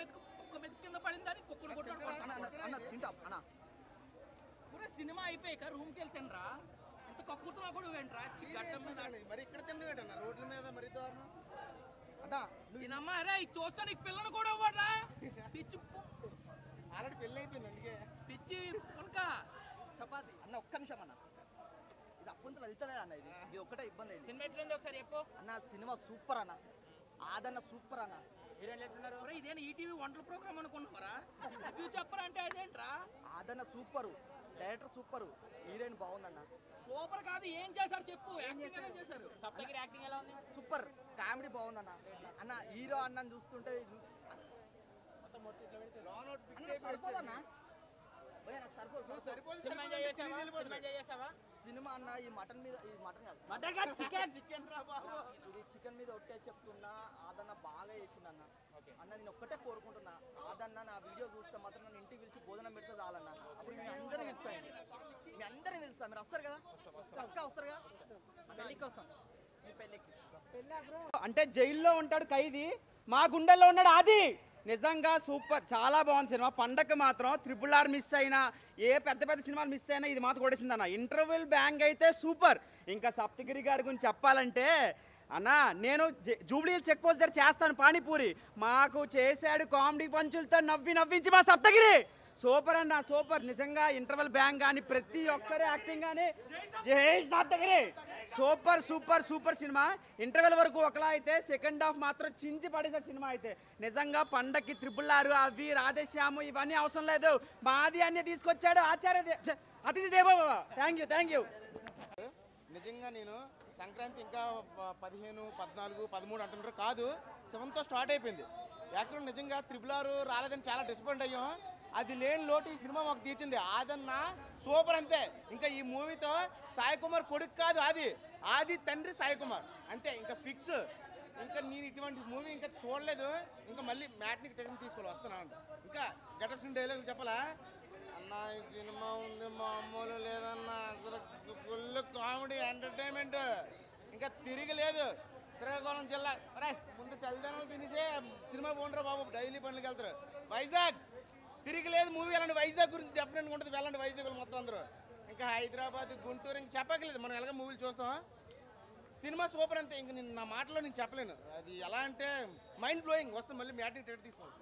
మీద కుక్క మీద కింద పడిందని కుక్కను కొట్టాడు అన్న అన్న అన్న తింటా అన్న పూరా సినిమా అయిపోయాక రూమ్కి వెళ్తాను ఎంత కక్కుతున్నా కూడా వెంట్రా గడ్డం మీద మరి ఇక్కడ తిండి రోడ్ల మీద మరి దారుణం అన్న నేనమ్మా అరే చూస్తే నీకు పిల్లని కూడా ఇవ్వడ్రా పిచ్చి పు- ఆల్రెడీ పెళ్ళి అయిపోయింది అందుకే పిచ్చి పునక చపాతి అన్న ఒక్క నిమిషం అన్న ఇది అప్పంతలో వెళ్తలేదు అన్న ఇది ఇది ఒక్కటే ఇబ్బంది అయింది సినిమా ఎట్లుంది ఒకసారి చెప్పు అన్న సినిమా సూపర్ అన్న ఆదన్న సూపర్ అన్న ఇదేనా ఈటీవీ వంటల ప్రోగ్రామ్ అనుకున్నావరా రివ్యూ చెప్పరా అంటే అదేంట్రా? ఆదన్న సూపరు. Director super. హీరోయిన్ బాగుందన్న. సూపర్ కాదు ఏం చేశారు చెప్పు? యాక్టింగ్ ఎలా చేశారు? సప్తగిరి యాక్టింగ్ ఎలా ఉంది? సూపర్. కామెడీ బాగుందన్న. అన్న హీరో చూస్తుంటే అన్న నాకు సరిపోదన్న. సరిపోదు. సరిపోదు సినిమా అన్న ఈ మటన్ మీద ఈ మటన్ కాదు. మటన్ కాదు చికెన్. చికెన్ రా బాబు. ఇది చికెన్ మీద ఒట్టే చెప్తున్నా ఆదన్న బాగా చేసిందన్న అన్న. నేను ఒక్కటే కోరుకుంటున్నా ఆదన్న నా వీడియో చూస్తే మాత్రం నన్ను ఇంటికి పిలిచి భోజనం పెడితే చాలన్న. అప్పుడు మీ అందరిని పిలుస్తాను మీ అందరిని పిలుస్తాను మీరు వస్తారు కదా? పక్కా వస్తారు కదా? పెళ్ళి కోసం. మీ పెళ్ళికి. అంటే జైల్లో ఉంటాడు ఖైదీ మా గుండెల్లో ఉన్నాడు ఆది. నిజంగా సూపర్. చాలా బాగుంది సినిమా. పండగ మాత్రం త్రిపుల్ ఆర్ మిస్ అయినా ఏ పెద్ద పెద్ద సినిమాలు మిస్ అయినా ఇది మాత్రం కొట్టేసింది అన్న ఇంటర్వ్యూల్ బ్యాంగ్ అయితే సూపర్. ఇంకా సప్తగిరి గారి గురించి చెప్పాలంటే అన్న నేను జూబ్లీ చెక్ పోస్ట్ దగ్గర చేస్తాను పానీపూరి. మాకు చేశాడు కామెడీ పంచులతో నవ్వి నవ్వించి మా సప్తగిరి! సూపర్ అన్న సూపర్. నిజంగా ఇంటర్వెల్ బ్యాంగ్ కానీ ప్రతి ఒక్కరి యాక్టింగ్ కానీ జై Saptagiri super super super cinema. Interval వరకు ఒకలా అయితే సెకండ్ హాఫ్ మాత్రం చించి పడేసారు సినిమా అయితే. నిజంగా పండక్కి త్రిపుల్ ఆరు అవి రాధేశ్యాము ఇవన్నీ అవసరం లేదు. మాది అన్ని తీసుకొచ్చాడు ఆచార్య అతిథి దేవబాబా థ్యాంక్ యూ థ్యాంక్ యూ నిజంగా నేను సంక్రాంతి ఇంకా పదిహేను పద్నాలుగు పదమూడు అంటున్నారు. కాదు సెవెన్తో స్టార్ట్ అయిపోయింది. యాక్చువల్ నిజంగా త్రిబుల్ ఆరు రాలేదని చాలా డిసప్పాయింట్ అయ్యాం. అది లేని లోటు ఈ సినిమా మాకు తీర్చింది. ఆదన్న సూపర్ అంతే. ఇంకా ఈ మూవీతో సాయి కుమార్ కొడుకు కాదు ఆది. ఆది తండ్రి సాయి కుమార్. అంతే ఇంకా ఫిక్స్. ఇంకా నేను ఇటువంటి మూవీ ఇంకా చూడలేదు. ఇంకా మళ్ళీ మ్యాట్నికి టైం తీసుకోవాలి వస్తున్నాను ఇంకా గెటప్స్ డైలాగ్ చెప్పాలా? అన్న ఈ సినిమా ఉంది మామూలు లేదన్న. అసలు ఫుల్ కామెడీ ఎంటర్టైన్మెంట్ ఇంకా తిరగలేదు. శ్రీకాకుళం జిల్లా. రే ముందు చలిదనం తినేసే సినిమా పోండ్రా బాబు డైలీ పనులకు వెళ్తారు. వైజాగ్! తిరిగి లేదు మూవీ వెళ్ళండి. వైజాగ్ గురించి డెఫినెట్గా ఉంటుంది. వెళ్ళండి వైజాగ్ మొత్తం అందరూ. ఇంకా హైదరాబాద్ గుంటూరు ఇంకా చెప్పక్కలేదు మనం ఎలాగ మూవీలు చూస్తాం సినిమా సూపర్ అంతే. ఇంక నేను నా మాటలో నేను చెప్పలేను. అది ఎలా అంటే మైండ్ బ్లోయింగ్ వస్తే మళ్ళీ మ్యాటింగ్ టికెట్ తీసుకోండి